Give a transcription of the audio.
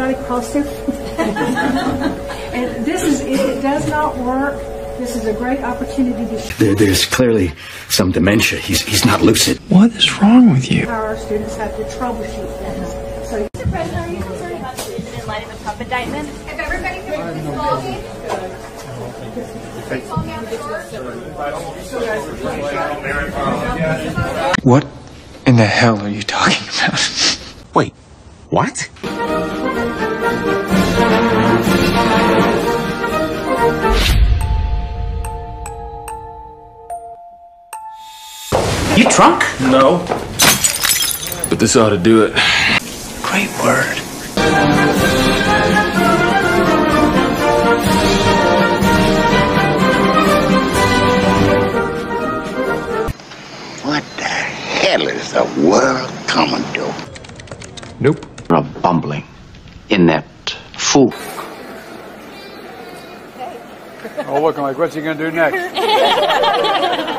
everybody cross their And this is, if it does not work, this is a great opportunity to There, there's clearly some dementia. He's, he's not lucid. What is wrong with you? show our students how to troubleshoot things. So Mr. President, are you concerned about collusion in light of the Trump indictment? If everybody could please log in. Please log the door. What in the hell are you talking about? Wait, what? You drunk? No. But this ought to do it. Great word. What the hell is the world coming to? Nope. A bumbling, inept fool. Oh, looking like what's he gonna do next?